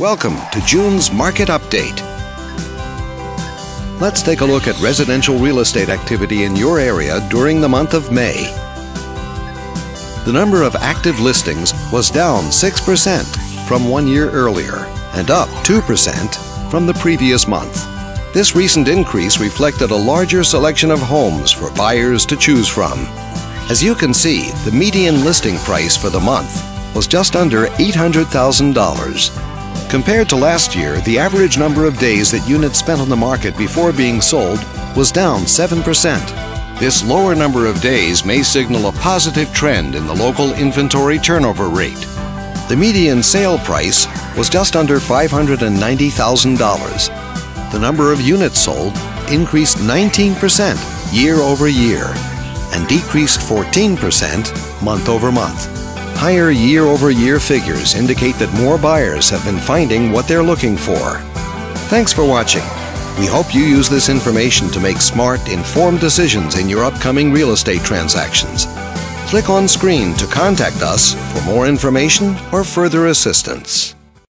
Welcome to June's Market Update. Let's take a look at residential real estate activity in your area during the month of May. The number of active listings was down 6% from one year earlier and up 2% from the previous month. This recent increase reflected a larger selection of homes for buyers to choose from. As you can see, the median listing price for the month was just under $800,000 Compared to last year, the average number of days that units spent on the market before being sold was down 7%. This lower number of days may signal a positive trend in the local inventory turnover rate. The median sale price was just under $590,000. The number of units sold increased 19% year over year and decreased 14% month over month. Higher year over year figures indicate that more buyers have been finding what they're looking for. Thanks for watching. We hope you use this information to make smart, informed decisions in your upcoming real estate transactions. Click on screen to contact us for more information or further assistance.